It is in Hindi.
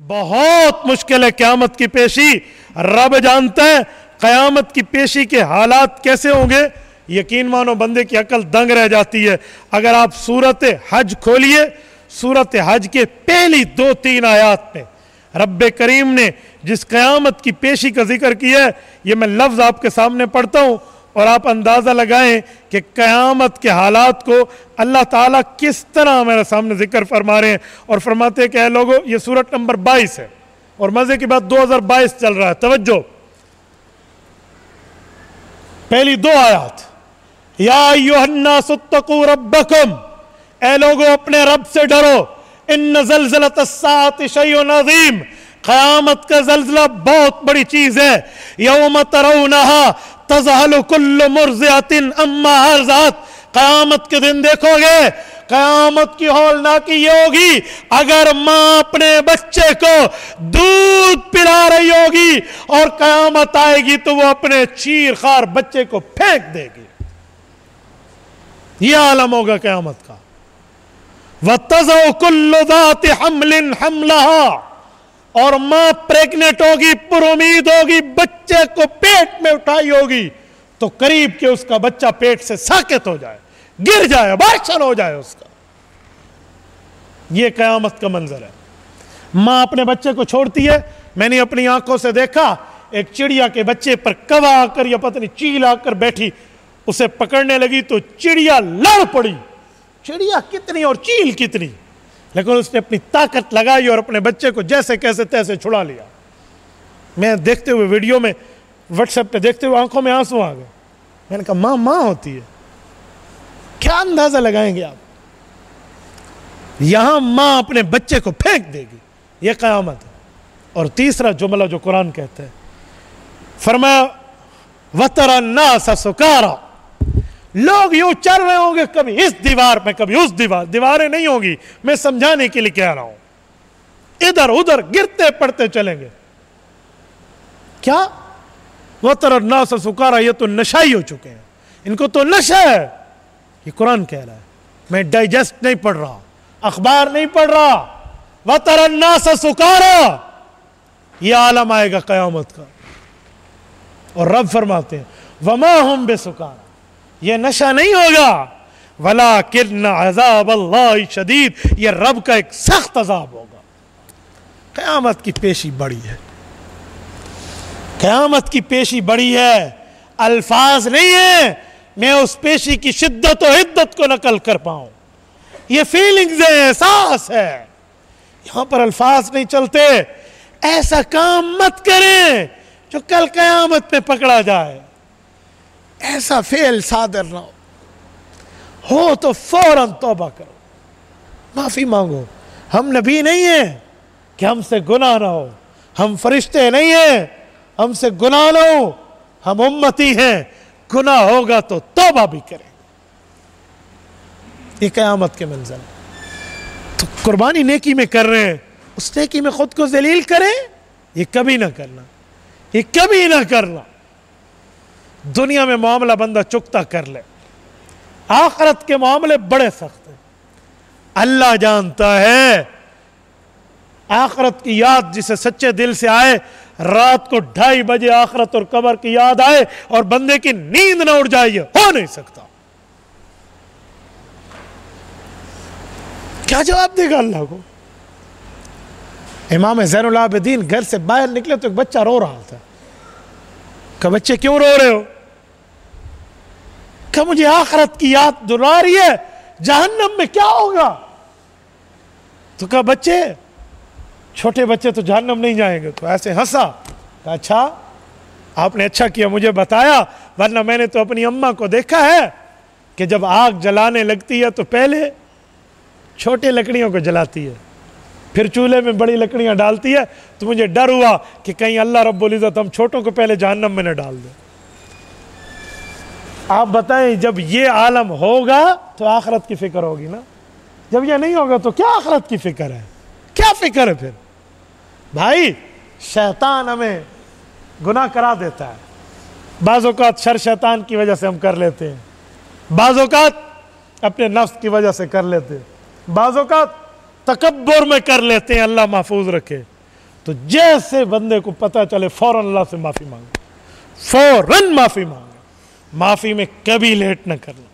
बहुत मुश्किल है क्यामत की पेशी। रब जानता है कयामत की पेशी के हालात कैसे होंगे। यकीन मानो बंदे की अकल दंग रह जाती है। अगर आप सूरत हज खोलिए, सूरत हज के पहली दो तीन आयात में रब करीम ने जिस कयामत की पेशी का ज़िक्र किया है, ये मैं लफ्ज़ आपके सामने पढ़ता हूँ। और आप अंदाज़ा लगाएँ कि क़यामत के हालात को अल्लाह ताला किस तरह मेरे सामने ज़िक्र फरमा रहे हैं और फरमाते हैं कि लोगों, ये सूरत नंबर 22 है और मज़े की बात 2022 चल रहा है। तवज्जो। पहली दो आयात। या सुत्तकू रब्बकुम। ए लोगों, अपने रब से डरो। इन नजलजलत नजीम क़यामत का जलजला बहुत बड़ी चीज़ है। यौम तरौनहा तजहल कुल्ल मुर्जियातिन अम्मा हरजात कयामत के दिन देखोगे, कयामत की हौलनाकी ये होगी, अगर माँ अपने बच्चे को दूध पिला रही होगी और कयामत आएगी तो वो अपने चीर खार बच्चे को फेंक देगी। यह आलम होगा कयामत का। वह तजो कुल्लुदात हमलिन हमला और माँ प्रेग्नेंट होगी पुर उम्मीद होगी, बच्चे को पेट में उठाई होगी तो करीब के उसका बच्चा पेट से साकेत हो जाए, गिर जाए अबार्शन हो जाए उसका। यह कयामत का मंजर है। माँ अपने बच्चे को छोड़ती है। मैंने अपनी आँखों से देखा, एक चिड़िया के बच्चे पर कवा आकर या पत्नी चील आकर बैठी, उसे पकड़ने लगी तो चिड़िया लड़ पड़ी। चिड़िया कितनी और चील कितनी? लेकिन उसने अपनी ताकत लगाई और अपने बच्चे को जैसे कैसे तैसे छुड़ा लिया। मैं देखते हुए वीडियो में व्हाट्सएप पे देखते हुए आँखों में आँसू आ गए। मैंने कहा, माँ, माँ होती है। क्या अंदाज़ा लगाएँगे आप? यहाँ माँ अपने बच्चे को फेंक देगी। यह कयामत है। और तीसरा जुमला जो कुरान कहते हैं, फरमाया वतरा ना सुकारा। लोग यूँ चल रहे होंगे कभी इस दीवार पे, कभी उस दीवार, दीवारें नहीं होगी। मैं समझाने के लिए कह रहा हूँ, इधर उधर गिरते पड़ते चलेंगे। क्या? वो तरह ना से सुकारा, ये तो नशाई हो चुके हैं। इनको तो नशा है, ये कुरान कह रहा है। मैं डाइजेस्ट नहीं पढ़ रहा, अखबार नहीं पढ़ रहा। वह तरह ना से सुकारा, ये आलम आएगा कयामत का। और रब फरमाते हैं, वमा हम बेसुकारा। ये नशा नहीं होगा। वला किरन अजाब अल्लाह शदीद, ये रब का एक सख्त अजाब होगा। क़यामत की पेशी बड़ी है। क़यामत की पेशी बड़ी है। अल्फाज नहीं है, मैं उस पेशी की शिद्दत और हिद्दत को नकल कर पाऊँ। ये फीलिंग्स है, एहसास है। यहाँ पर अल्फाज नहीं चलते। ऐसा काम मत करें जो कल कयामत में पकड़ा जाए। ऐसा फेल सादर ना हो। हो तो फ़ौरन तोबा करो। माफ़ी मांगो। हम नबी नहीं है कि हमसे गुनाह ना हो। हम फरिश्ते नहीं है। हमसे गुनाह ना हो। हम उम्मती हैं। गुनाह होगा तो तौबा भी करें। ये कयामत के मंजर तो कुर्बानी नेकी में कर रहे हैं। उस नेकी में खुद को जलील करें। ये कभी ना करना। ये कभी ना करना। दुनिया में मामला बंदा चुकता कर ले। आखरत के मामले बड़े सख्त हैं। अल्लाह जानता है, आखरत की याद जिसे सच्चे दिल से आए, रात को ढाई बजे आखरत और कबर की याद आए और बंदे की नींद ना उड़ जाए हो नहीं सकता। क्या जवाब देगा अल्लाह को? इमाम जैनुल आबिदीन घर से बाहर निकले तो एक बच्चा रो रहा था। कहा, बच्चे क्यों रो रहे हो? क्या मुझे आखरत की याद दुला रही है। जहन्नम में क्या होगा? तो कहा, बच्चे, छोटे बच्चे तो जहन्नम नहीं जाएँगे। तो ऐसे हंसा, कहा अच्छा आपने अच्छा किया, मुझे बताया, वरना मैंने तो अपनी अम्मा को देखा है कि जब आग जलाने लगती है तो पहले छोटे लकड़ियों को जलाती है, फिर चूल्हे में बड़ी लकड़ियाँ डालती है। तो मुझे डर हुआ कि कहीं अल्लाह रब्बुल इज़्ज़त हम छोटों को पहले जहन्नम में न डाल दें। आप बताएँ, जब ये आलम होगा तो आखरत की फ़िक्र होगी ना? जब ये नहीं होगा तो क्या आखरत की फ़िक्र है? क्या फ़िक्र है फिर? भाई, शैतान हमें गुनाह करा देता है। बाज़ात शर शैतान की वजह से हम कर लेते हैं। बाज़ात अपने नफ्स की वजह से कर लेते हैं। बाज़ात तकबर में कर लेते हैं, अल्लाह महफूज रखे। तो जैसे बंदे को पता चले, फ़ौरन अल्लाह से माफ़ी मांगे। फ़ौरन माफ़ी मांगे। माफ़ी में कभी लेट न करना